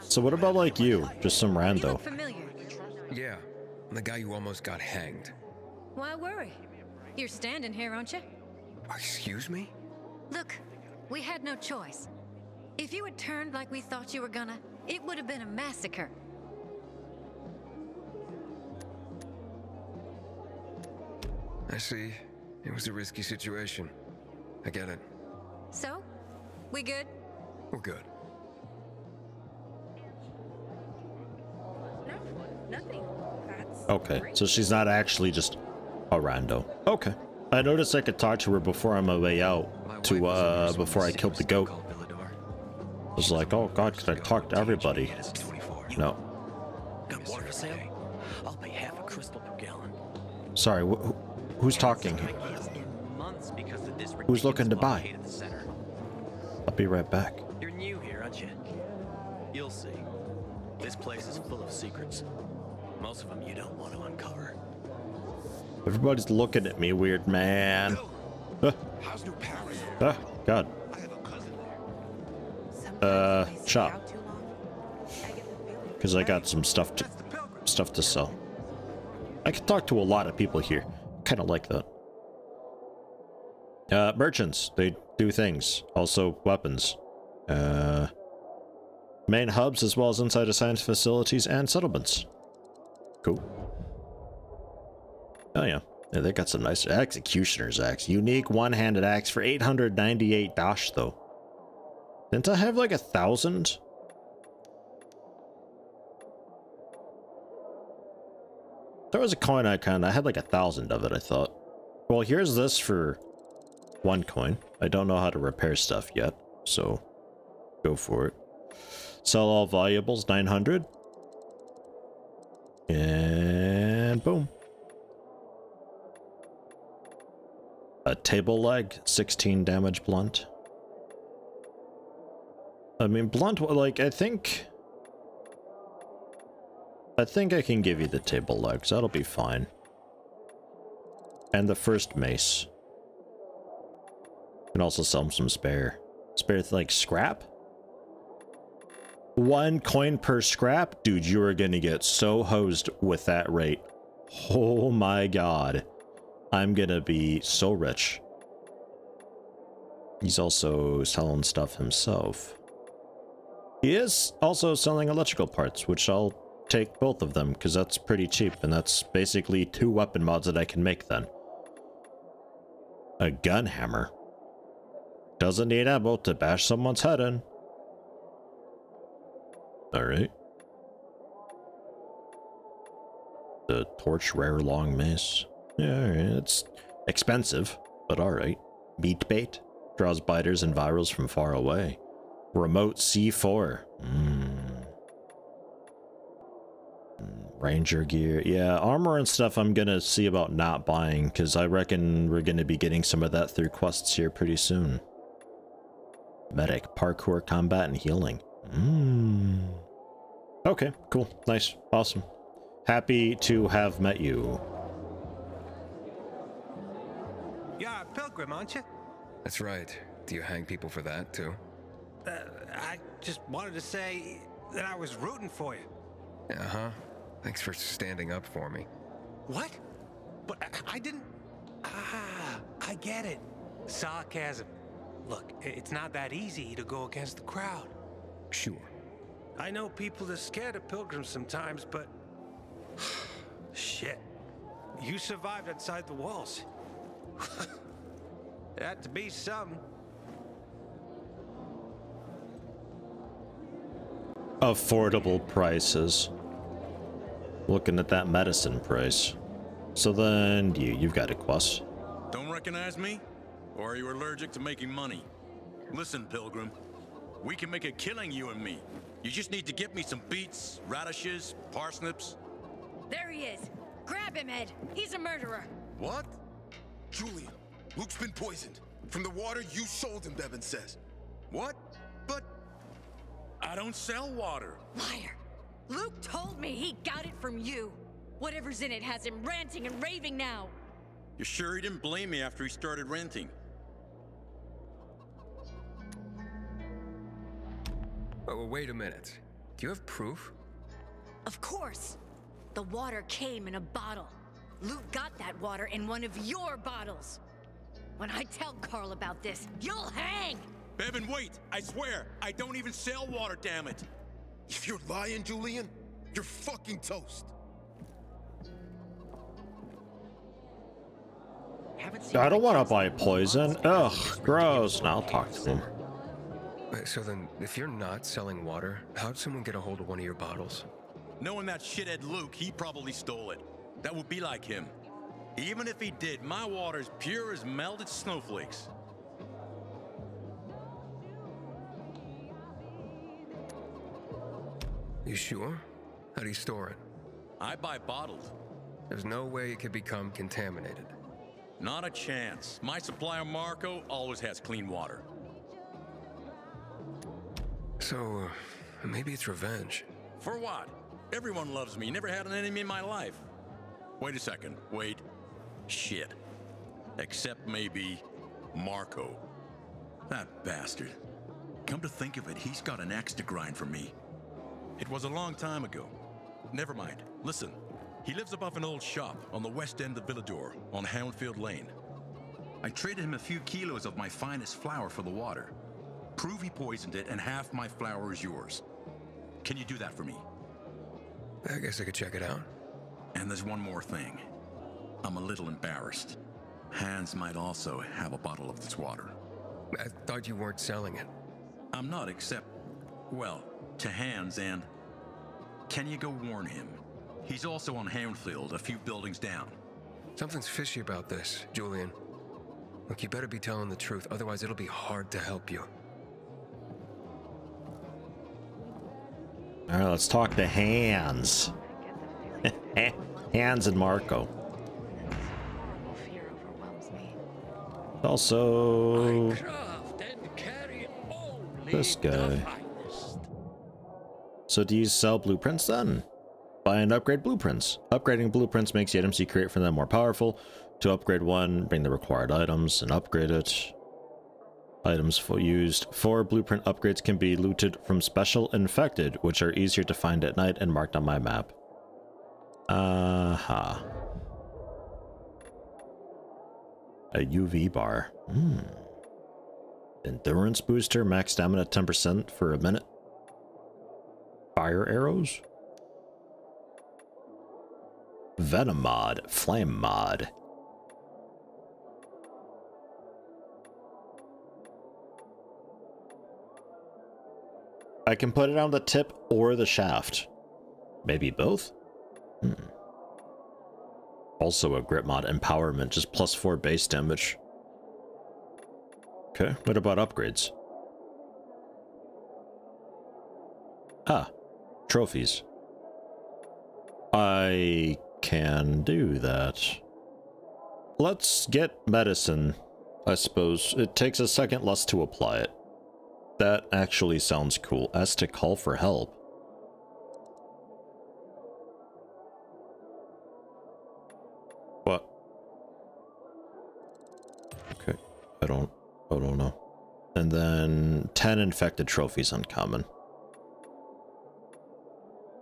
So what about like you? Just some You rando. familiar. Yeah, I'm the guy who almost got hanged. Why worry? You're standing here, aren't you? Excuse me? Look, we had no choice. If you had turned like we thought you were gonna, it would have been a massacre. I see. It was a risky situation. I get it. So, we good? We're good. No, nothing. That's Okay, so she's not actually just a rando. Okay. I noticed I could talk to her before on my way out to uh before I killed the goat. I was like, oh god, could I talk to everybody? No. Got water for sale? I'll pay half a crystal per gallon. Sorry, wh- who's talking? Months because of this Who's looking to buy? blockade at the center. I'll be right back. You're new here, aren't you? You'll see. This place is full of secrets. Most of them you don't want to uncover. Everybody's looking at me weird, man. Ah, How's New Paris? ah, god. I have a cousin there. Uh, if shop. out too long, I get the feeling Because I got some stuff to stuff to sell. I can talk to a lot of people here. Kind of like that. Uh, merchants, they do things. Also, weapons. Uh, main hubs, as well as inside of science facilities and settlements. Cool. Oh yeah. Yeah, they got some nice executioner's axe. Unique one-handed axe for 898 dash though. Didn't I have like a thousand? There was a coin icon. I had like a thousand of it, I thought. Well, here's this for one coin. I don't know how to repair stuff yet, so go for it. Sell all valuables, 900. And boom. A table leg, 16 damage blunt. I mean, blunt, like, I think... I think I can give you the table legs. That'll be fine. And the first mace. And also sell some spare. Spare, like, scrap? One coin per scrap? Dude, you are gonna get so hosed with that rate. Oh my god. I'm gonna be so rich. He's also selling stuff himself. He is also selling electrical parts, which I'll take both of them because that's pretty cheap and that's basically two weapon mods that I can make then. A gun hammer. Doesn't need ammo to bash someone's head in. Alright. The torch rare long mace. Yeah, it's expensive, but alright. Beat bait. Draws biters and virals from far away. Remote C4. Mm. Ranger gear. Yeah, armor and stuff I'm gonna see about not buying, because I reckon we're gonna be getting some of that through quests here pretty soon. Medic, parkour, combat, and healing. Mm. Okay, cool. Nice. Awesome. Happy to have met you. You're a pilgrim, aren't you? That's right. Do you hang people for that, too? Uh, I just wanted to say that I was rooting for you. Uh-huh. Thanks for standing up for me. What? But I, I didn't. Ah, I get it. Sarcasm. Look, it's not that easy to go against the crowd. Sure. I know people are scared of pilgrims sometimes, but. Shit. You survived outside the walls. It had to be some. Affordable prices. Looking at that medicine price. So then, you, you've got a quest. Don't recognize me? Or are you allergic to making money? Listen, Pilgrim. We can make a killing, you and me. You just need to get me some beets, radishes, parsnips. There he is. Grab him, Ed. He's a murderer. What? Julian, Luke's been poisoned. From the water you sold him, Bevan says. What? But I don't sell water. Liar. Luke told me he got it from you. Whatever's in it has him ranting and raving now. You're sure he didn't blame me after he started renting? Oh, well, wait a minute. Do you have proof? Of course. The water came in a bottle. Luke got that water in one of your bottles. When I tell Carl about this, you'll hang! Bevan, wait! I swear, I don't even sell water, damn it! If you're lying, Julian, you're fucking toast. I don't want to buy poison. Ugh, gross. Now I'll talk to him. So then, if you're not selling water, how'd someone get a hold of one of your bottles? Knowing that shithead Luke, he probably stole it. That would be like him. Even if he did, my water's pure as melted snowflakes. You sure? How do you store it? I buy bottled. There's no way it could become contaminated. Not a chance. My supplier Marco always has clean water. So, uh, maybe it's revenge. For what? Everyone loves me. Never had an enemy in my life. Wait a second. Wait. Shit. Except maybe Marco. That bastard. Come to think of it, he's got an axe to grind for me. It was a long time ago. Never mind. Listen. He lives above an old shop on the west end of Villedor on Houndfield Lane. I traded him a few kilos of my finest flour for the water. Prove he poisoned it, and half my flour is yours. Can you do that for me? I guess I could check it out. And there's one more thing. I'm a little embarrassed. Hans might also have a bottle of this water. I thought you weren't selling it. I'm not, except, well, to Hans and. Can you go warn him? He's also on Houndfield, a few buildings down. Something's fishy about this, Julian. Look, you better be telling the truth, otherwise it'll be hard to help you. All right, let's talk to Hands. Hands and Marco. Also, This guy. so do you sell blueprints then? Buy and upgrade blueprints. Upgrading blueprints makes the items you create from them more powerful. To upgrade one, bring the required items and upgrade it. Items for used for blueprint upgrades can be looted from special infected, which are easier to find at night and marked on my map. Uh-huh. A UV bar. Hmm. Endurance booster, max stamina 10% for a minute. Fire arrows? Venom mod, flame mod. I can put it on the tip or the shaft. Maybe both? Hmm. Also a grip mod, empowerment, just plus four base damage. Okay, what about upgrades? Ah, trophies. I can do that. Let's get medicine, I suppose. It takes a second less to apply it. That actually sounds cool. As to call for help. What? Okay, I don't, I don't know. And then 10 infected trophies uncommon.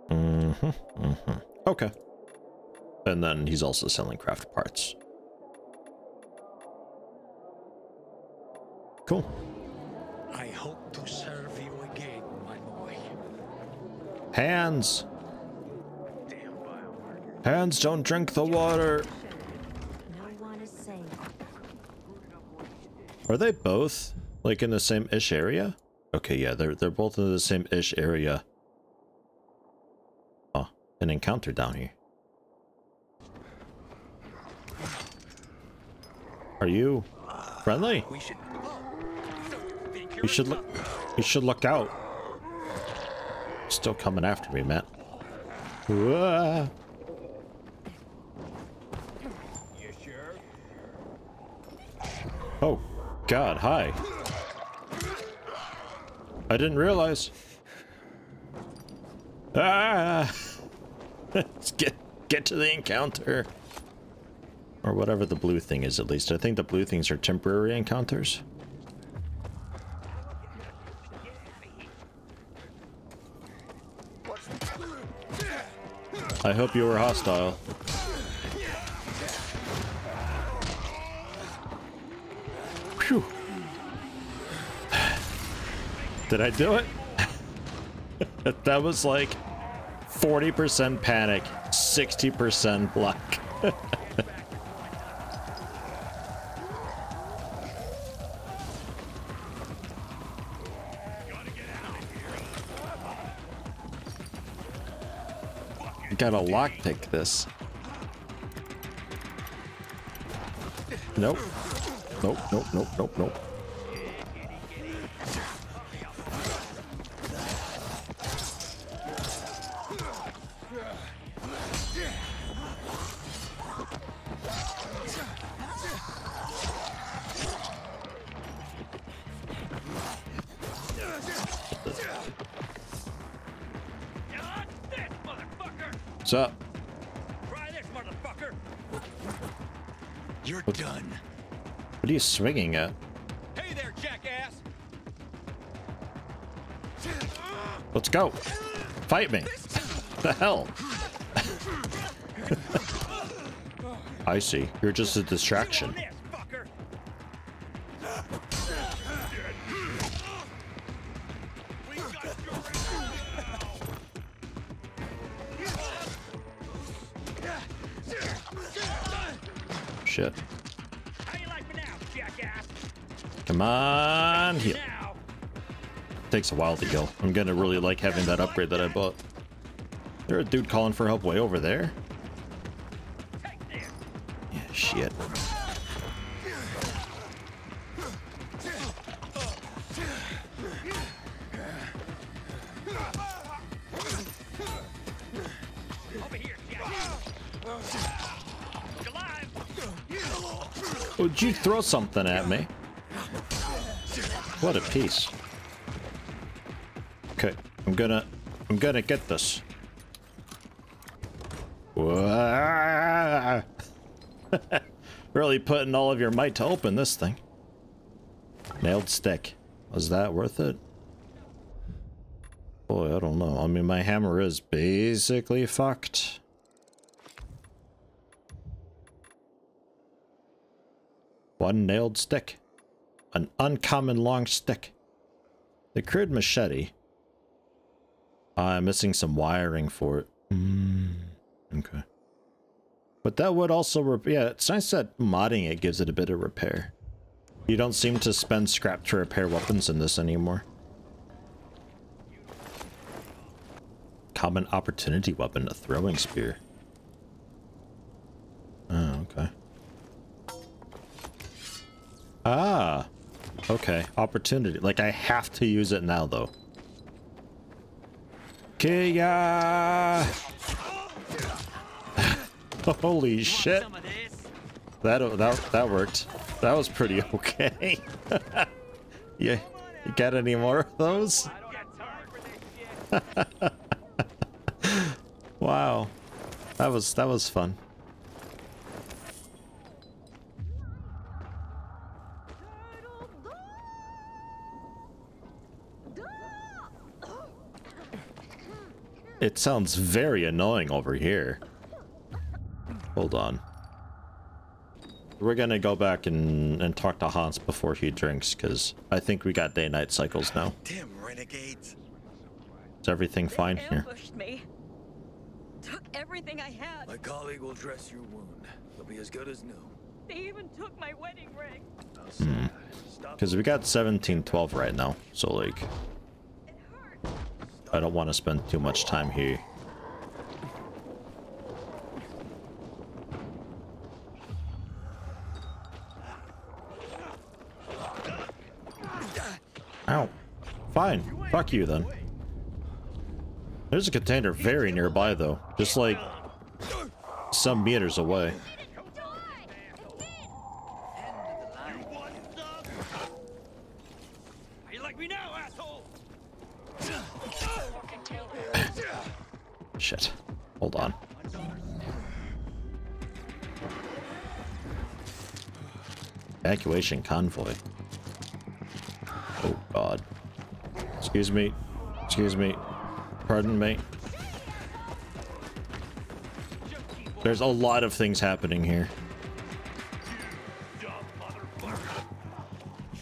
Mm-hmm, mm-hmm. Okay. And then he's also selling craft parts. Cool. To serve you again, my boy. Hands! Hands, don't drink the water! No one is safe. Are they both, like, in the same-ish area? Okay, yeah, they're, they're both in the same-ish area. Oh, an encounter down here. Are you friendly? We should. You should look. You should look out. Still coming after me, Matt. Oh, God, hi. I didn't realize. Ah! Let's get get to the encounter. Or whatever the blue thing is, at least. I think the blue things are temporary encounters. I hope you were hostile. Phew. Did I do it? that was like 40% panic, 60% luck. Gotta lockpick this. Nope. Nope, nope, nope, nope, nope. Swinging at? Hey there, jackass! Let's go. Fight me. the hell? I see. You're just a distraction. Shit. Come on, heal. Takes a while to heal. I'm gonna really like having that upgrade that I bought. There a dude calling for help way over there? Yeah, shit. Would you throw something at me? What a piece. Okay, I'm gonna, I'm gonna get this. Really putting all of your might to open this thing. Nailed stick. Was that worth it? Boy, I don't know. I mean, my hammer is basically fucked. One nailed stick. An uncommon long stick. The crude machete. I'm missing some wiring for it. Mm, okay. But that would also, yeah, it's nice that modding it gives it a bit of repair. You don't seem to spend scrap to repair weapons in this anymore. Common opportunity weapon, a throwing spear. Oh, okay. Ah, okay. Opportunity. Like, I have to use it now, though. Kia! Holy shit. That, that, that worked. That was pretty okay. yeah, you got any more of those? wow. That was, that was fun. It sounds very annoying over here. Hold on. We're gonna go back and, and talk to Hans before he drinks, because I think we got day-night cycles now. Damn renegades. Is everything fine here? me. Took everything I had. My colleague will dress your wound. It'll be as good as new. They even took my wedding ring. Hmm. Because we got 1712 right now, so like... I don't want to spend too much time here. Ow. Fine. Fuck you then. There's a container very nearby though. Just like some meters away. Evacuation convoy. Oh god. Excuse me. Excuse me. Pardon me. There's a lot of things happening here.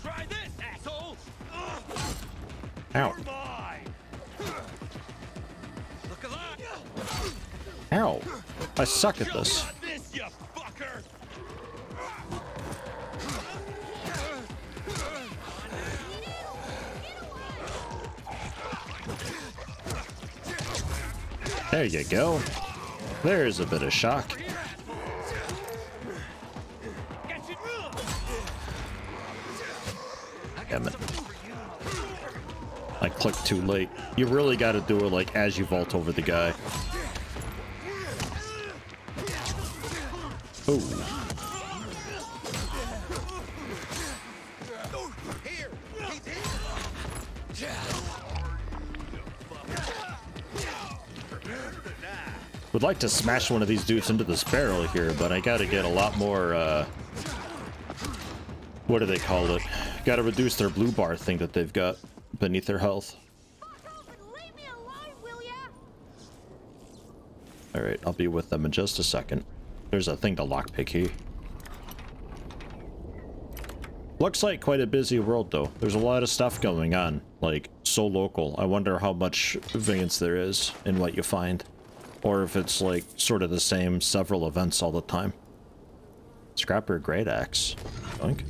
Try! Ow. Ow. I suck at this. There you go. There's a bit of shock. Damn it. I clicked too late. You really got to do it like as you vault over the guy. Like to smash one of these dudes into this barrel here, but I gotta get a lot more, uh... What do they call it? Gotta reduce their blue bar thing that they've got beneath their health. Alright, I'll be with them in just a second. There's a thing to lockpick here. Looks like quite a busy world, though. There's a lot of stuff going on. Like, so local. I wonder how much variance there is in what you find. Or if it's, like, sort of the same several events all the time. Scrapper Great Axe. I think.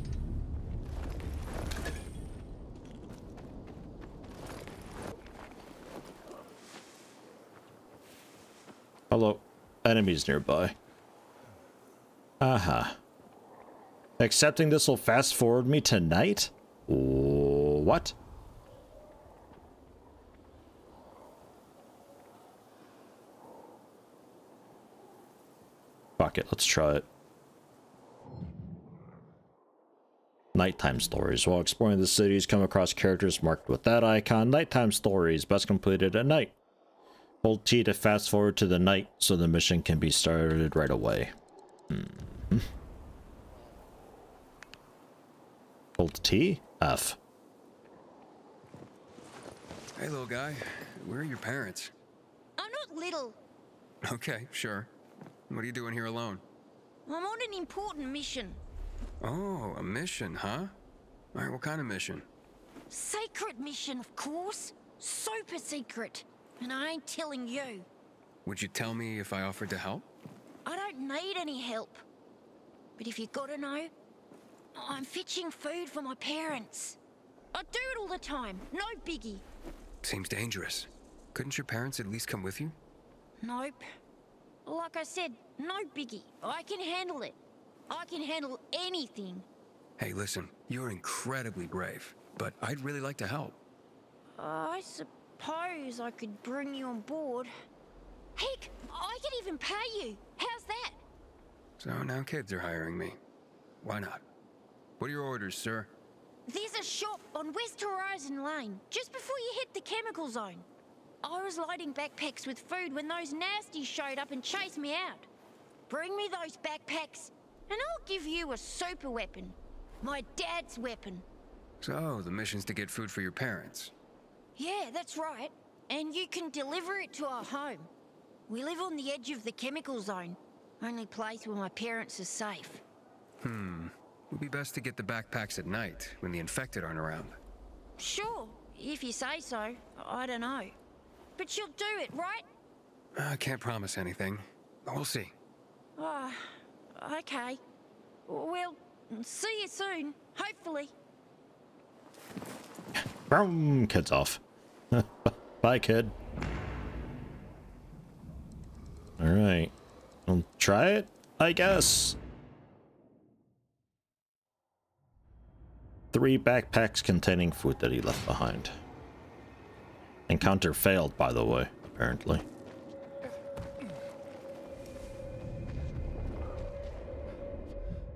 Hello. Enemies nearby. Aha. Uh -huh. Accepting this will fast forward me tonight? What? Fuck it, let's try it. Nighttime stories. While exploring the cities, come across characters marked with that icon. Nighttime stories, best completed at night. Hold T to fast forward to the night so the mission can be started right away. Hmm. Hold T? F. Hey, little guy. Where are your parents? I'm not little. Okay, sure. What are you doing here alone? I'm on an important mission. Oh, a mission, huh? All right, what kind of mission? Sacred mission, of course. Super secret. And I ain't telling you. Would you tell me if I offered to help? I don't need any help. But if you gotta know, I'm fetching food for my parents. I do it all the time, no biggie. Seems dangerous. Couldn't your parents at least come with you? Nope. Like I said, no biggie. I can handle it. I can handle anything. Hey, listen, you're incredibly brave, but I'd really like to help. I suppose I could bring you on board. Heck, I could even pay you. How's that? So now kids are hiring me. Why not? What are your orders, sir? There's a shop on West Horizon Lane, just before you hit the chemical zone. I was loading backpacks with food when those nasties showed up and chased me out. Bring me those backpacks, and I'll give you a super weapon. My dad's weapon. So, the mission's to get food for your parents. Yeah, that's right. And you can deliver it to our home. We live on the edge of the chemical zone. Only place where my parents are safe. Hmm. It would be best to get the backpacks at night, when the infected aren't around. Sure, if you say so. I don't know. But you'll do it, right? I can't promise anything. We'll see. Ah, uh, okay. Well, see you soon, hopefully. Boom, kid's off. Bye, kid. Alright. I'll try it, I guess. Three backpacks containing food that he left behind. Encounter failed, by the way, apparently.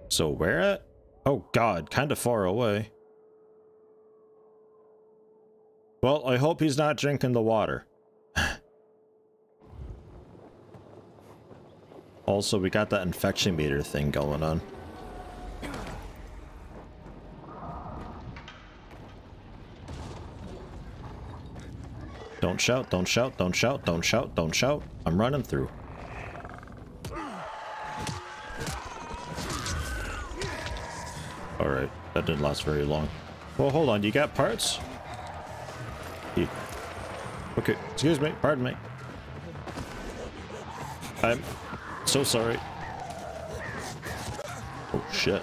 So where at? Oh god, kinda far away. Well, I hope he's not drinking the water. also, we got that infection meter thing going on. Don't shout, don't shout, don't shout, don't shout, don't shout. I'm running through. Alright, that didn't last very long. Well, hold on, you got parts? Okay, excuse me, pardon me. I'm so sorry. Oh shit.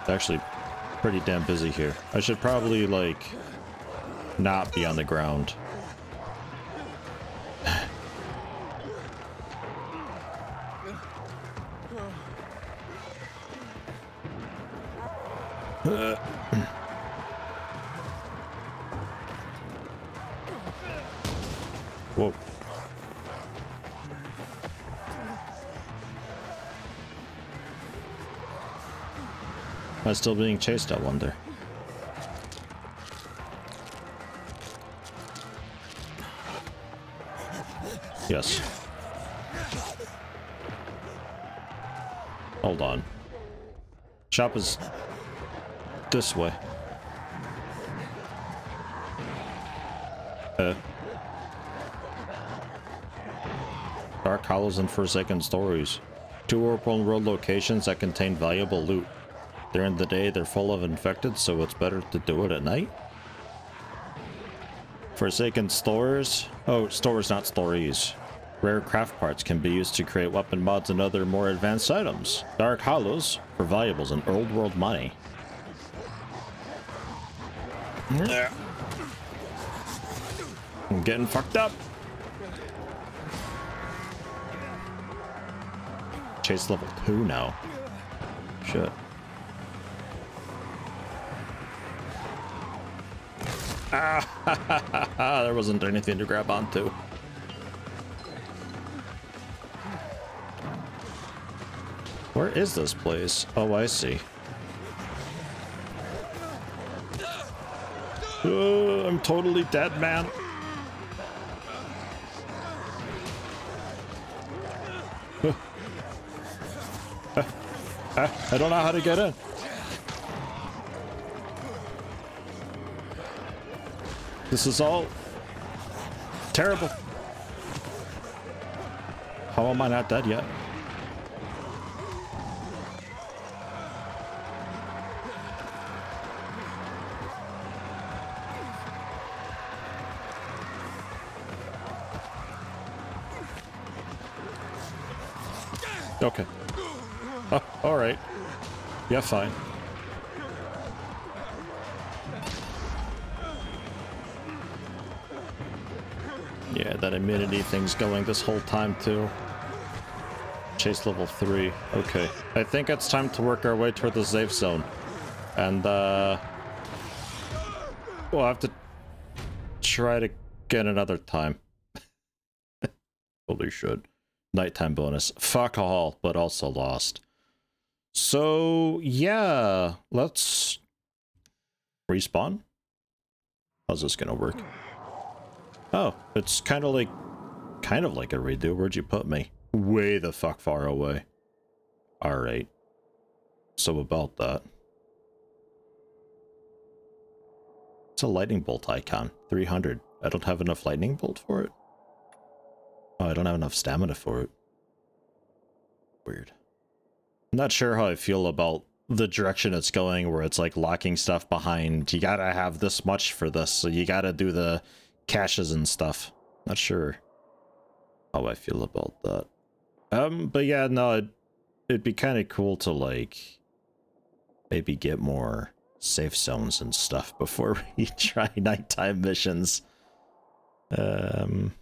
It's actually pretty damn busy here. I should probably, like, not be on the ground. Whoa. I still being chased, I wonder? Yes. Hold on. Shop is this way. Uh. Dark Hollows and Forsaken Stories. Two open world locations that contain valuable loot. During the day, they're full of infected, so it's better to do it at night. Forsaken Stores. Oh, stores, not stories. Rare craft parts can be used to create weapon mods and other more advanced items. Dark Hollows for valuables and old world money. Yeah. I'm getting fucked up. Chase level 2 now. Shit. Ah, there wasn't anything to grab onto. Where is this place? Oh, I see. Uh, I'm totally dead, man. I don't know how to get in. This is all terrible. How am I not dead yet? Okay. Oh, all right. Yeah, fine. That immunity thing's going this whole time too. Chase level 3. Okay. I think it's time to work our way toward the safe zone. And, uh... We'll have to try to get another time. Holy shit. Nighttime bonus. Fuck all, but also lost. So, yeah. Let's... Respawn? How's this gonna work? Oh, it's kind of like, kind of like a redo. Where'd you put me? Way the fuck far away. Alright. So about that. It's a lightning bolt icon. 300. I don't have enough lightning bolt for it. Oh, I don't have enough stamina for it. Weird. I'm not sure how I feel about the direction it's going where it's like locking stuff behind. You gotta have this much for this, so you gotta do the caches and stuff. Not sure how I feel about that. Um, but yeah, no, it, it'd be kind of cool to like maybe get more safe zones and stuff before we try nighttime missions. Um.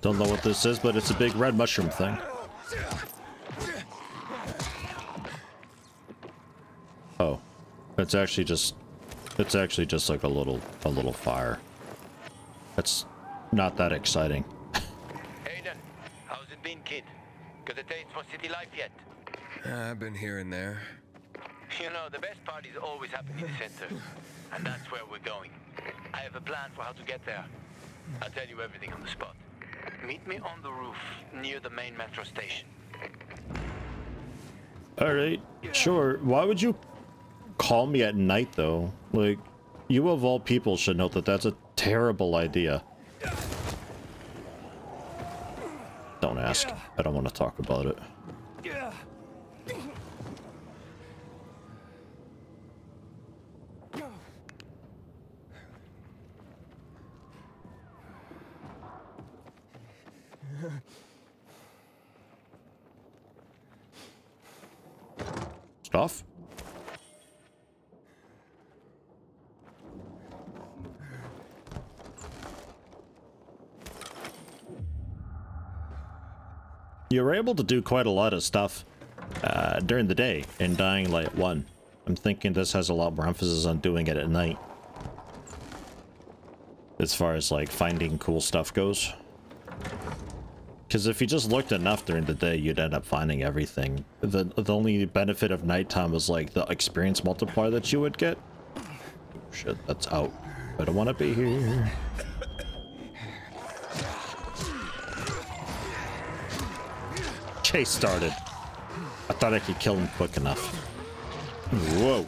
Don't know what this is, but it's a big red mushroom thing. Oh. It's actually just it's actually just like a little a little fire. It's not that exciting. Aiden, how's it been, kid? Got a taste for city life yet? Uh, I've been here and there. You know, the best parties always happen in the center. And that's where we're going. I have a plan for how to get there. I'll tell you everything on the spot. Meet me on the roof near the main metro station. All right, sure. Why would you call me at night though? Like, You of all people should know that that's a terrible idea. Don't ask. I don't want to talk about it. You were able to do quite a lot of stuff uh, during the day in Dying Light 1. I'm thinking this has a lot more emphasis on doing it at night. As far as like finding cool stuff goes. Because if you just looked enough during the day, you'd end up finding everything. The, the only benefit of nighttime was like the experience multiplier that you would get. Shit, that's out. I don't want to be here. Chase started. I thought I could kill him quick enough. Whoa.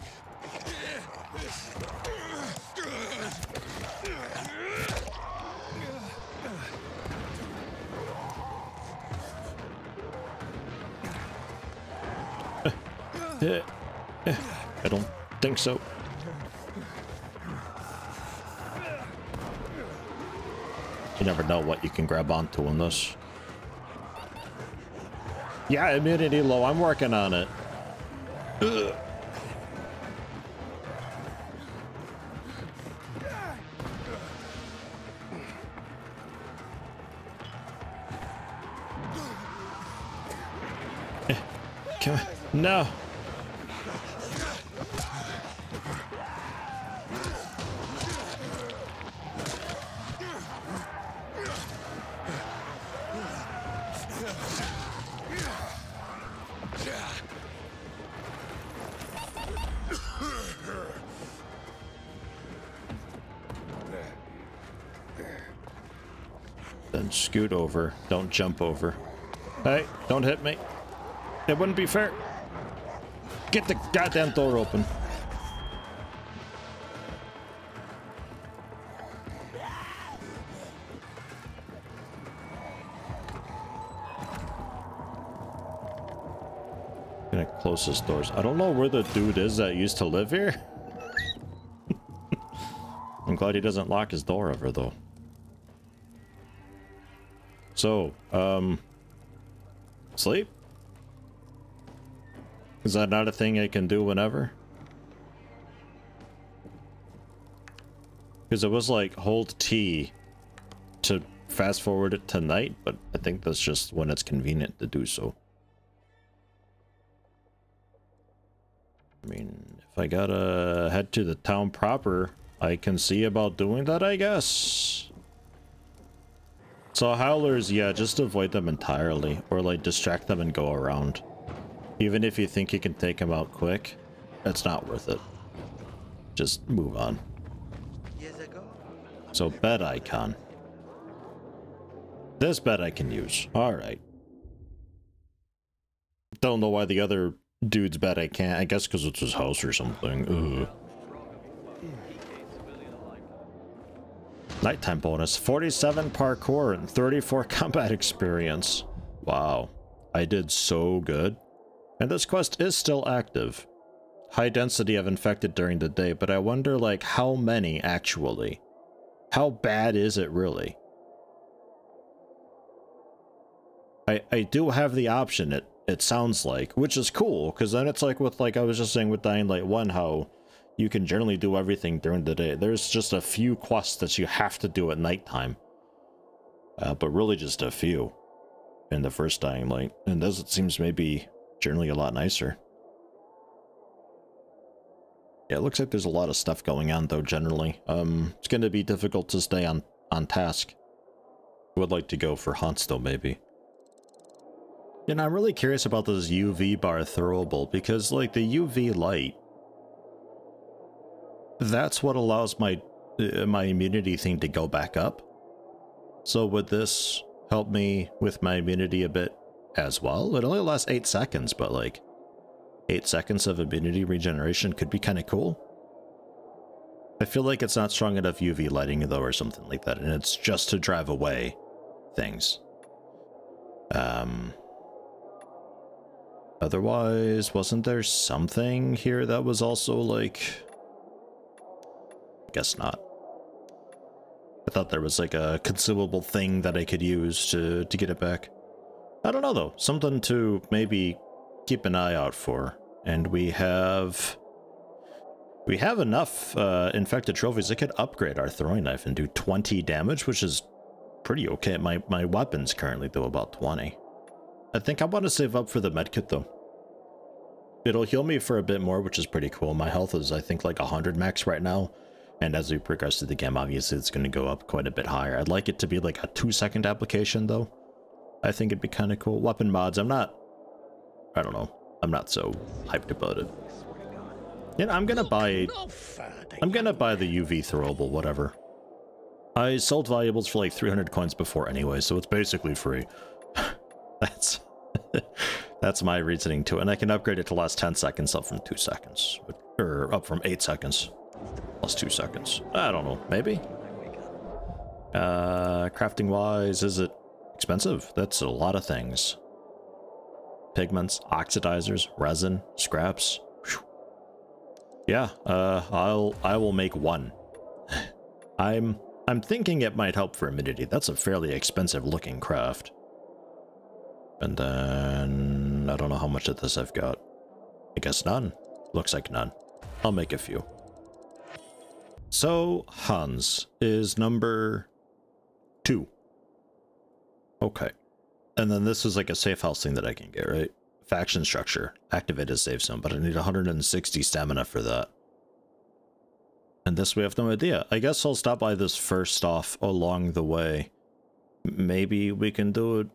I don't think so. You never know what you can grab onto in this. Yeah, immunity low. I'm working on it. Ugh. Scoot over. Don't jump over. Hey, don't hit me. It wouldn't be fair. Get the goddamn door open. Gonna close his doors. I don't know where the dude is that used to live here. I'm glad he doesn't lock his door ever, though. So, um... Sleep? Is that not a thing I can do whenever? Because it was like, hold T to fast forward it to night, but I think that's just when it's convenient to do so. I mean, if I gotta head to the town proper, I can see about doing that, I guess. So howlers, yeah, just avoid them entirely, or like distract them and go around. Even if you think you can take them out quick, it's not worth it. Just move on. So bed icon. This bed I can use. Alright. Don't know why the other dude's bed I can't. I guess because it's his house or something. Ugh. Nighttime bonus. 47 parkour and 34 combat experience. Wow. I did so good. And this quest is still active. High density of infected during the day, but I wonder like how many actually? How bad is it really? I, I do have the option, it, it sounds like, which is cool, because then it's like with, like I was just saying with Dying Light 1, how you can generally do everything during the day. There's just a few quests that you have to do at nighttime. Uh, but really just a few in the first Dying Light. And this, it seems maybe generally a lot nicer. Yeah, it looks like there's a lot of stuff going on though, generally. Um, it's going to be difficult to stay on, on task. Would like to go for hunts though, maybe. Know, I'm really curious about this UV bar throwable because, like, the UV light, that's what allows my uh, my immunity thing to go back up. So would this help me with my immunity a bit as well? It only lasts 8 seconds, but like 8 seconds of immunity regeneration could be kind of cool. I feel like it's not strong enough UV lighting though or something like that, and it's just to drive away things. Um, otherwise, wasn't there something here that was also like... Guess not. I thought there was like a consumable thing that I could use to, to get it back. I don't know though, something to maybe keep an eye out for. And we have... We have enough uh, infected trophies. that could upgrade our throwing knife and do 20 damage, which is pretty okay. My, my weapons currently do about 20. I think I want to save up for the medkit though. It'll heal me for a bit more, which is pretty cool. My health is, I think, like 100 max right now. And as we progress through the game, obviously it's going to go up quite a bit higher. I'd like it to be like a two second application though. I think it'd be kind of cool. Weapon mods, I'm not, I don't know. I'm not so hyped about it. Yeah, I'm gonna buy, I'm gonna buy the UV throwable, whatever. I sold valuables for like 300 coins before anyway, so it's basically free. that's, that's my reasoning to it. And I can upgrade it to last 10 seconds up from 2 seconds. Or up from 8 seconds. Plus 2 seconds. I don't know, maybe? Uh, crafting wise, is it expensive? That's a lot of things pigments, oxidizers, resin, scraps. Whew. Yeah, uh, I'll I will make one. I'm I'm thinking it might help for humidity. That's a fairly expensive looking craft. And then I don't know how much of this I've got. I guess none. Looks like none. I'll make a few. So Hans is number two. Okay. And then this is like a safe house thing that I can get, right? Faction structure. Activate a safe zone, but I need 160 stamina for that. And this we have no idea. I guess I'll stop by this first off along the way. Maybe we can do it.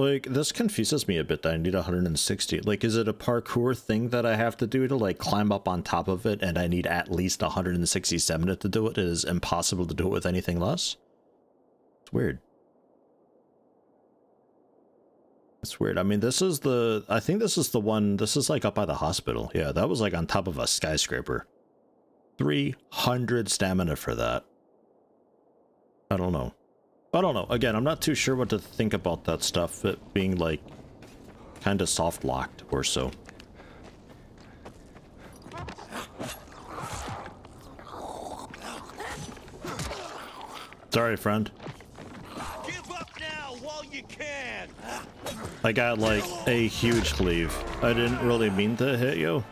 Like, this confuses me a bit that I need 160. Like, is it a parkour thing that I have to do to, like, climb up on top of it and I need at least 167 to do it? It is impossible to do it with anything less? It's weird. It's weird. I mean, this is the... I think this is the one... This is, like, up by the hospital. Yeah, that was, like, on top of a skyscraper. 300 stamina for that. I don't know. I don't know. Again, I'm not too sure what to think about that stuff. It being, like, kind of soft-locked or so. Sorry, friend. I got like a huge cleave. I didn't really mean to hit you.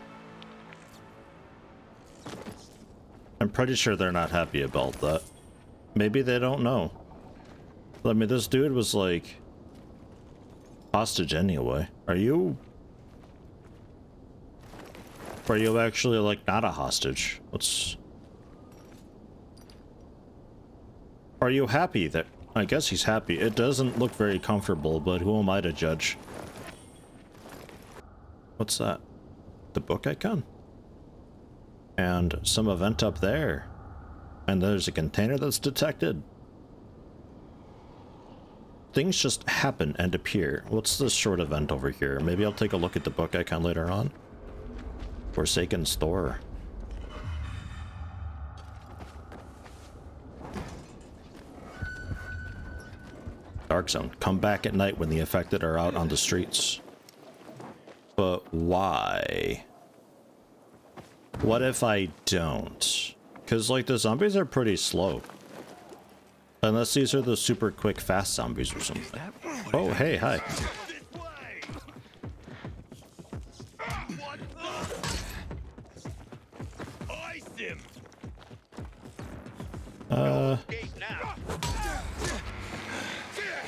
I'm pretty sure they're not happy about that. Maybe they don't know. I mean, this dude was like hostage anyway. Are you? Are you actually like not a hostage? What's? Are you happy that I guess he's happy. It doesn't look very comfortable, but who am I to judge? What's that? The book icon? And some event up there. And there's a container that's detected. Things just happen and appear. What's this short event over here? Maybe I'll take a look at the book icon later on. Forsaken Store. Dark Zone. Come back at night when the affected are out on the streets. But why? What if I don't? Because, like, the zombies are pretty slow. Unless these are the super quick, fast zombies or something. Oh, hey, hi. Uh...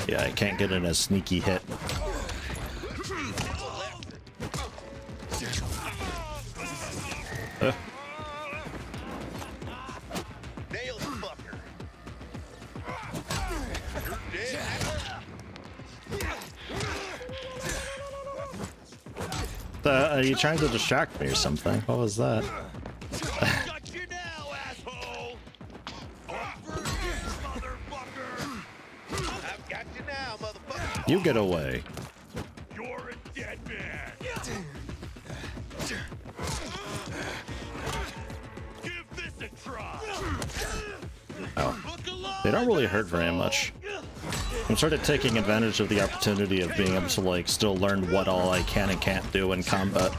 Yeah, I can't get in a sneaky hit. Uh. Uh, are you trying to distract me or something? What was that? You get away. Try. They don't really hurt very much. I'm sort of taking advantage of the opportunity of being able to like still learn what all I can and can't do in combat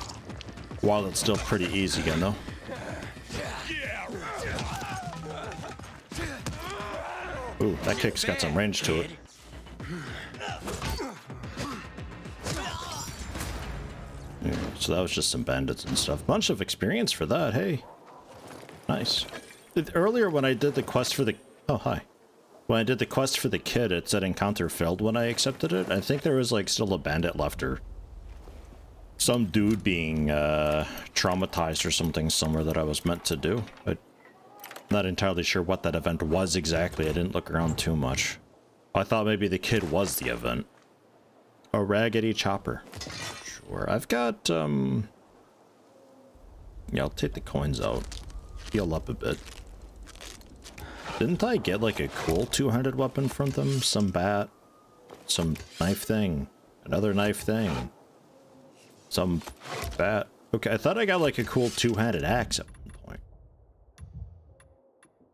while it's still pretty easy, you know? Ooh, that kick's got some range to it. So that was just some bandits and stuff. Bunch of experience for that, hey. Nice. Earlier when I did the quest for the... Oh, hi. When I did the quest for the kid, it said encounter failed when I accepted it. I think there was like still a bandit left or some dude being uh, traumatized or something somewhere that I was meant to do. But not entirely sure what that event was exactly. I didn't look around too much. I thought maybe the kid was the event. A raggedy chopper. Sure. I've got, um... Yeah, I'll take the coins out. Heal up a bit. Didn't I get like a cool two-handed weapon from them? Some bat? Some knife thing? Another knife thing? Some bat? Okay, I thought I got like a cool two-handed axe at one point.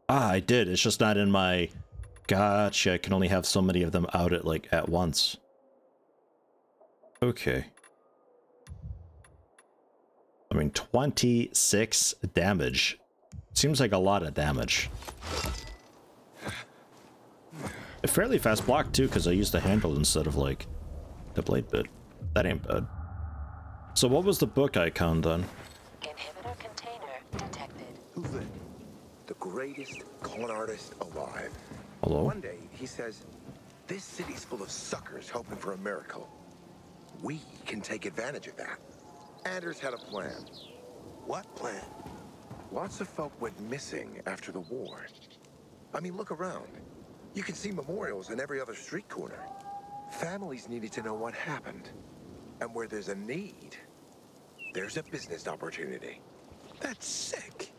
Ah, I did. It's just not in my... Gotcha, I can only have so many of them out at like at once. Okay. I mean, 26 damage. Seems like a lot of damage. A fairly fast block too, because I used the handle instead of like the blade bit. That ain't bad. So what was the book icon then? Inhibitor container detected. Who's it? The greatest con artist alive. Hello? One day, he says, this city's full of suckers hoping for a miracle. We can take advantage of that. Anders had a plan. What plan? Lots of folk went missing after the war. I mean, look around. You can see memorials in every other street corner. Families needed to know what happened. And where there's a need, there's a business opportunity. That's sick.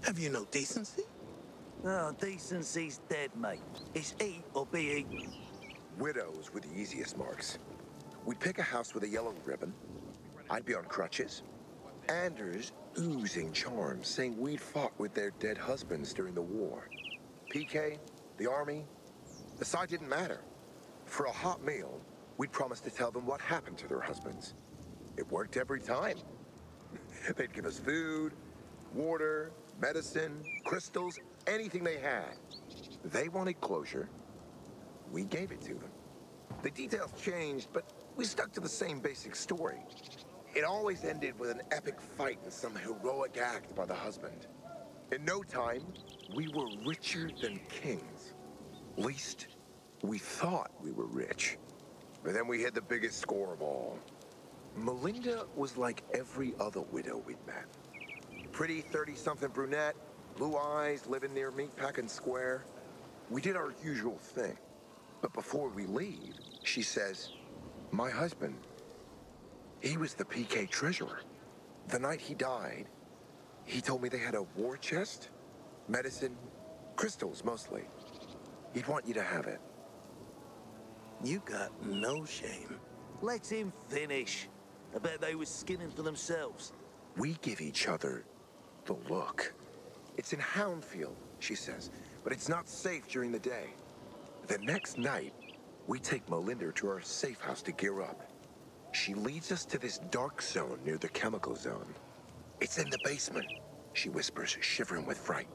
Have you no decency? Oh, decency's dead, mate. It's eat or be eaten. Widows were the easiest marks. We'd pick a house with a yellow ribbon. I'd be on crutches. Anders oozing charms, saying we'd fought with their dead husbands during the war. PK, the army, the side didn't matter. For a hot meal, we'd promise to tell them what happened to their husbands. It worked every time. They'd give us food, water, medicine, crystals, anything they had. They wanted closure. We gave it to them. The details changed, but we stuck to the same basic story. It always ended with an epic fight and some heroic act by the husband. In no time, we were richer than kings. Least, we thought we were rich. But then we hit the biggest score of all. Melinda was like every other widow we'd met. Pretty 30-something brunette, blue eyes, living near Meatpacking Square. We did our usual thing. But before we leave, she says, my husband, he was the PK treasurer. The night he died, he told me they had a war chest, medicine, crystals mostly. He'd want you to have it. You got no shame. Let him finish. I bet they were skinning for themselves. We give each other the look. It's in Houndfield, she says, but it's not safe during the day. The next night, we take Melinda to our safe house to gear up. She leads us to this dark zone near the chemical zone. It's in the basement, she whispers, shivering with fright.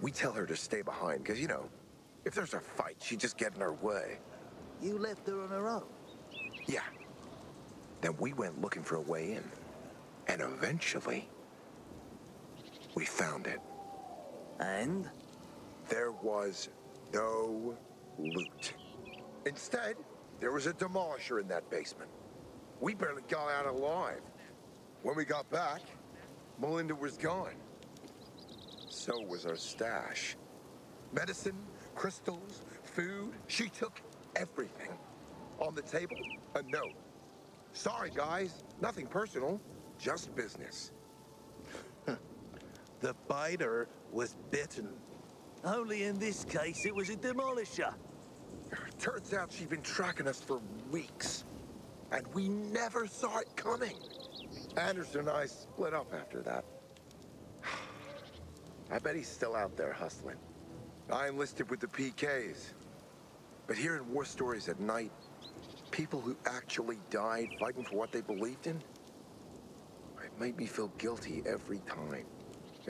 We tell her to stay behind, because, you know, if there's a fight, she'd just get in her way. You left her on her own? Yeah. Then we went looking for a way in. And eventually, we found it. And? There was no loot. Instead, there was a demolisher in that basement. We barely got out alive. When we got back, Melinda was gone. So was our stash. Medicine, crystals, food. She took everything. On the table, uh, a note. Sorry, guys. Nothing personal. Just business. the biter was bitten. Only in this case, it was a demolisher. Turns out she'd been tracking us for weeks. And we never saw it coming. Anderson and I split up after that. I bet he's still out there hustling. I enlisted with the PKs. But hearing war stories at night, people who actually died fighting for what they believed in, it made me feel guilty every time.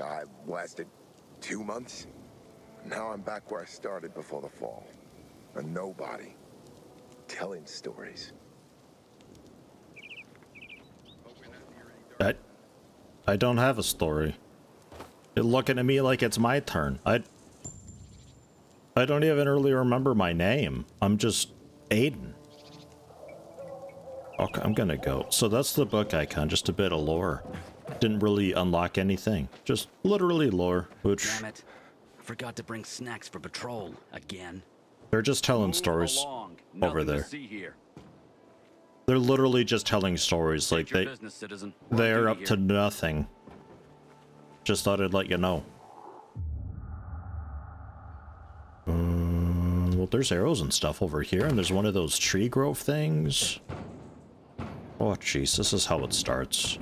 I lasted two months. Now I'm back where I started before the fall. A nobody. Telling stories. I, I don't have a story. You're looking at me like it's my turn. I, I don't even really remember my name. I'm just Aiden. Okay, I'm gonna go. So that's the book icon, just a bit of lore. Didn't really unlock anything. Just literally lore, which... Damn it. I forgot to bring snacks for patrol again. They're just telling Move stories along. over Nothing there. They're literally just telling stories. Like they, business, citizen. We're on they're up here. to nothing. Just thought I'd let you know. There's arrows and stuff over here, and there's one of those tree grove things. Oh, jeez, this is how it starts.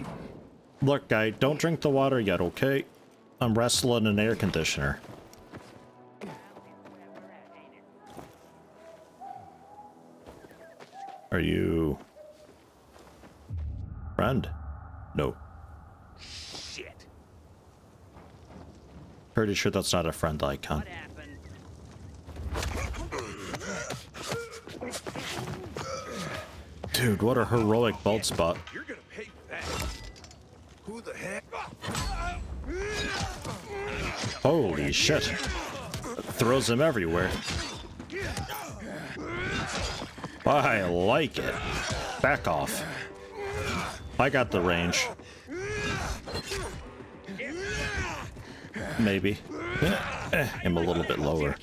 Look, guy, don't drink the water yet, okay? I'm wrestling an air conditioner. Are you... Friend? No. Shit. Pretty sure that's not a friend icon. Dude, what a heroic bald spot. You're gonna pay that. Who the heck? Holy shit. Throws him everywhere. I like it. Back off. I got the range. Maybe. Eh, I'm a little bit lower.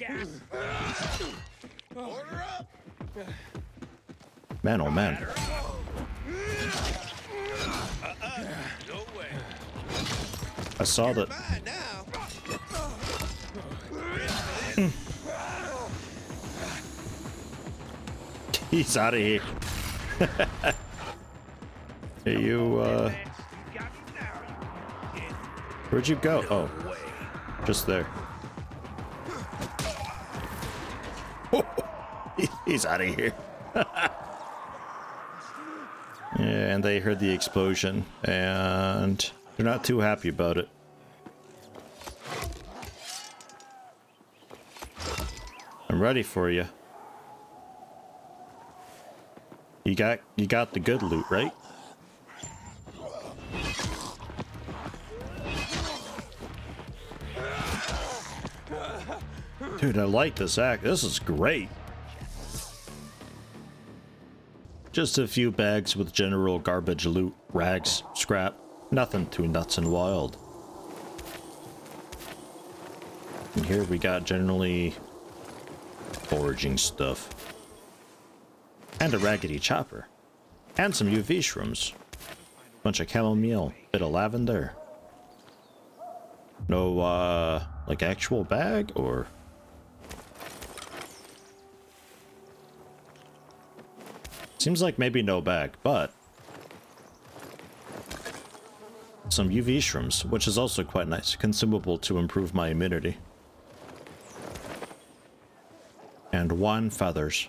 Man, oh man. I saw that. He's out of here. hey, you, uh... Where'd you go? Oh. Just there. He's out of here. yeah, and they heard the explosion, and they're not too happy about it. I'm ready for you. You got you got the good loot, right? Dude, I like this act. This is great. Just a few bags with general garbage loot, rags, scrap, nothing too nuts and wild. And here we got generally foraging stuff. And a raggedy chopper. And some UV shrooms. Bunch of chamomile, bit of lavender. No, uh, like actual bag or Seems like maybe no bag, but some UV shrooms, which is also quite nice, consumable to improve my immunity. And one feathers.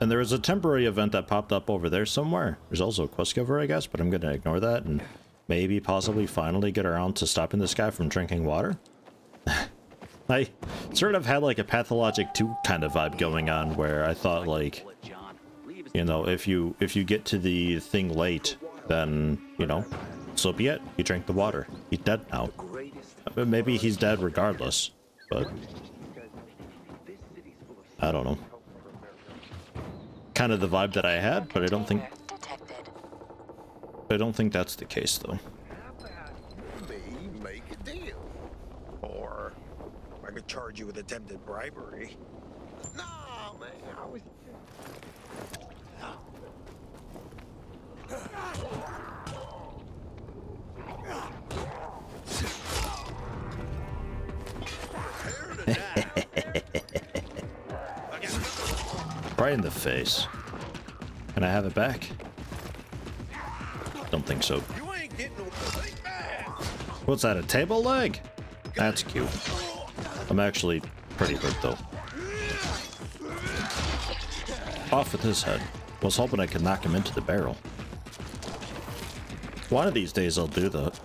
And there is a temporary event that popped up over there somewhere. There's also a quest giver, I guess, but I'm gonna ignore that and maybe possibly finally get around to stopping this guy from drinking water. I sort of had like a Pathologic 2 kind of vibe going on where I thought like, you know, if you if you get to the thing late, then, you know, so be it. You drink the water. He's dead now. Uh, Maybe he's dead regardless, but I don't know. Kind of the vibe that I had, but I don't think I don't think that's the case though. Me make a deal. Or I could charge you with attempted bribery. No, man, I was. Right in the face. Can I have it back? Don't think so. You ain't getting no What's that, a table leg? That's cute. I'm actually pretty hurt though. Off with his head. Was hoping I could knock him into the barrel. One of these days I'll do that.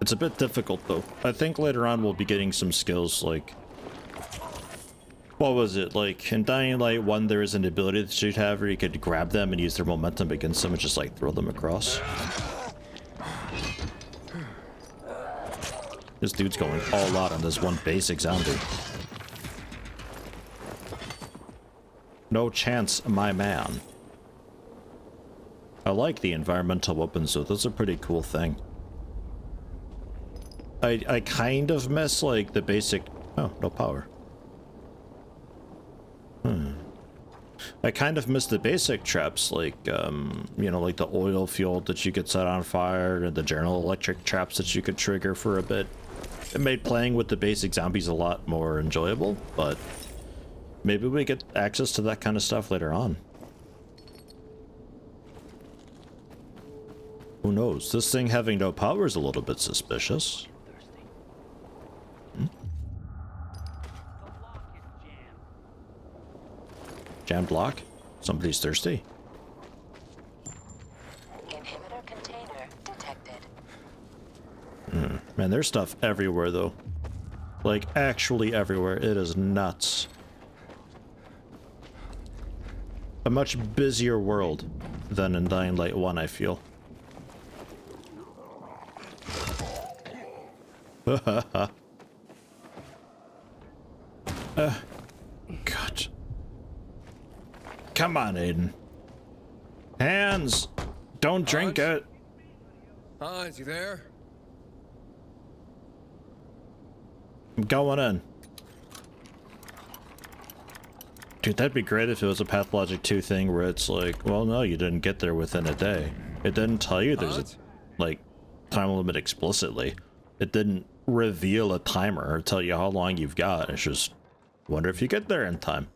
It's a bit difficult though. I think later on we'll be getting some skills like... What was it? Like, in Dying Light 1 there is an ability that you'd have where you could grab them and use their momentum against them and just like throw them across. This dude's going all out on this one basic zombie. No chance, my man. I like the environmental weapons though, That's a pretty cool thing. I, I kind of miss like the basic... Oh, no power. Hmm. I kind of miss the basic traps, like, um, you know, like the oil fuel that you could set on fire, and the general electric traps that you could trigger for a bit. It made playing with the basic zombies a lot more enjoyable, but maybe we get access to that kind of stuff later on. Who knows? This thing having no power is a little bit suspicious. Hmm? Jammed lock? Somebody's thirsty. Inhibitor container detected. Hmm. Man, there's stuff everywhere, though. Like, actually everywhere. It is nuts. A much busier world than in Dying Light 1, I feel. uh, God. Come on, Aiden. Hans! Don't drink Hans? it! Hans, you there? Going in. Dude, that'd be great if it was a Pathologic 2 thing where it's like, well, no, you didn't get there within a day. It didn't tell you there's a, like, time limit explicitly. It didn't reveal a timer or tell you how long you've got. It's just, wonder if you get there in time.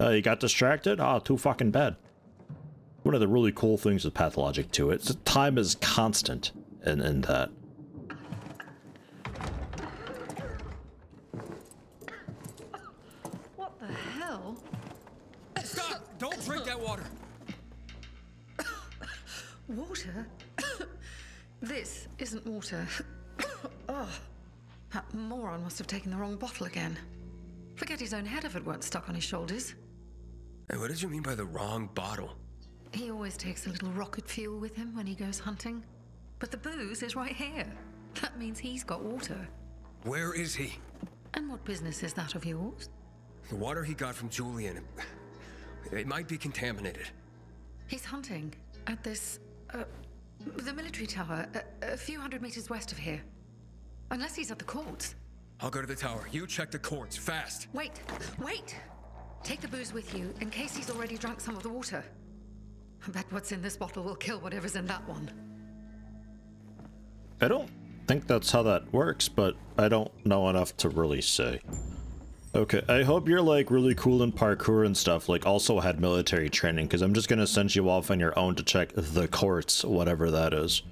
Uh, you got distracted? Ah, too fucking bad. One of the really cool things with Pathologic 2, it's time is constant in, in that. Water. oh, that moron must have taken the wrong bottle again. Forget his own head if it weren't stuck on his shoulders. Hey, what did you mean by the wrong bottle? He always takes a little rocket fuel with him when he goes hunting. But the booze is right here. That means he's got water. Where is he? And what business is that of yours? The water he got from Julian. It might be contaminated. He's hunting at this, uh, the military tower, a, a few hundred meters west of here. Unless he's at the courts. I'll go to the tower. You check the courts, fast. Wait, wait! Take the booze with you in case he's already drunk some of the water. I bet what's in this bottle will kill whatever's in that one. I don't think that's how that works, but I don't know enough to really say. Okay, I hope you're like really cool in parkour and stuff, like also had military training, because I'm just gonna send you off on your own to check the courts, whatever that is.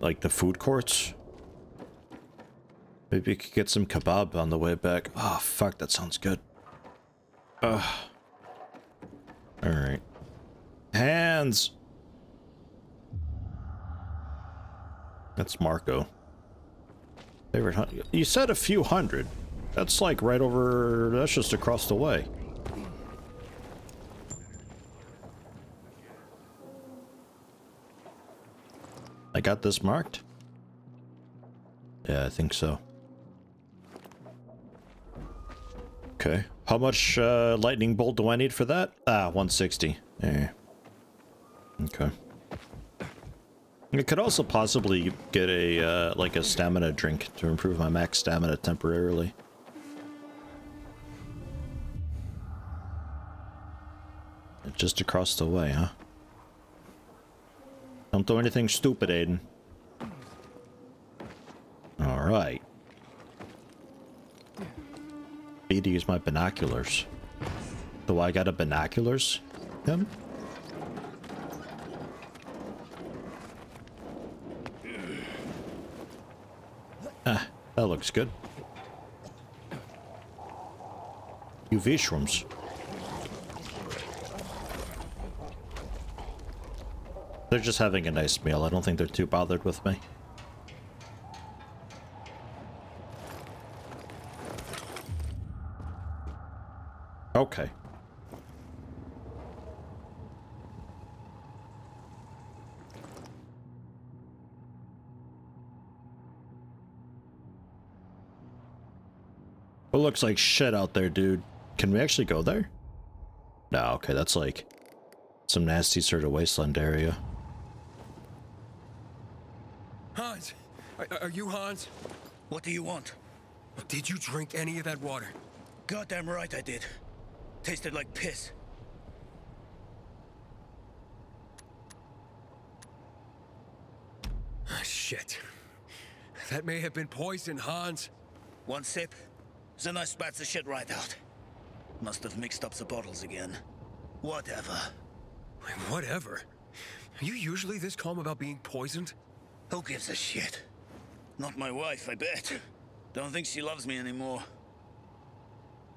Like the food courts? Maybe you could get some kebab on the way back. Oh, fuck, that sounds good. Ugh. Alright. Hans! That's Marco. Favorite hunt. You said a few hundred. That's like right over. That's just across the way. I got this marked? Yeah, I think so. Okay. How much uh, lightning bolt do I need for that? Ah, 160. Yeah. Okay. I could also possibly get a, uh, like a stamina drink to improve my max stamina temporarily. Just across the way, huh? Don't do anything stupid, Aiden. Alright. Need to use my binoculars. Do I got a binoculars? Him? Ah, that looks good. UV shrooms. They're just having a nice meal. I don't think they're too bothered with me. Okay. It looks like shit out there, dude. Can we actually go there? No, okay, that's like some nasty sort of wasteland area. Hans! Are, are you Hans? What do you want? Did you drink any of that water? Goddamn right I did. Tasted like piss. Ah, shit. That may have been poison, Hans. One sip, then I spat the shit right out. Must have mixed up the bottles again. Whatever. Whatever. Are you usually this calm about being poisoned? Who gives a shit? Not my wife, I bet. Don't think she loves me anymore.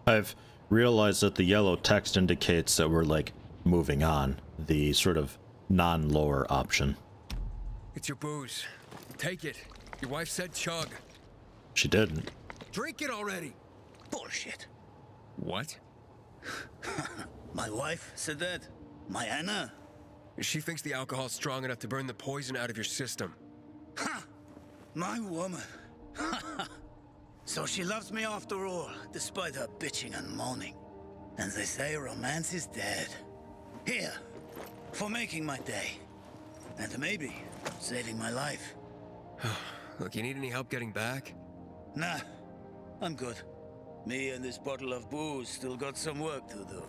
I've realized that the yellow text indicates that we're like moving on, the sort of non-lower option. It's your booze. Take it. Your wife said chug. She didn't. Drink it already. Bullshit. What? My wife said that? My Anna? She thinks the alcohol's strong enough to burn the poison out of your system. Ha! My woman. so she loves me after all, despite her bitching and moaning. And they say romance is dead. Here, for making my day. And maybe saving my life. Look, you need any help getting back? Nah, I'm good. Me and this bottle of booze still got some work to do.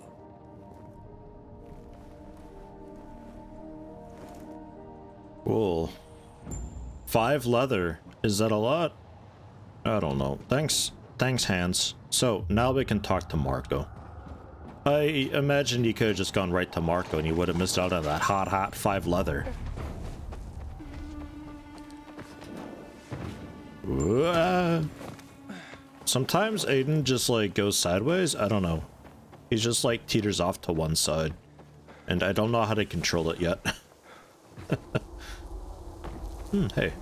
Cool. Five leather. Is that a lot? I don't know. Thanks. Thanks, Hans. So, now we can talk to Marco. I imagine you could have just gone right to Marco and you would have missed out on that hot, hot five leather. Uh, sometimes Aiden just like goes sideways. I don't know. He just like teeters off to one side. And I don't know how to control it yet. hmm, hey.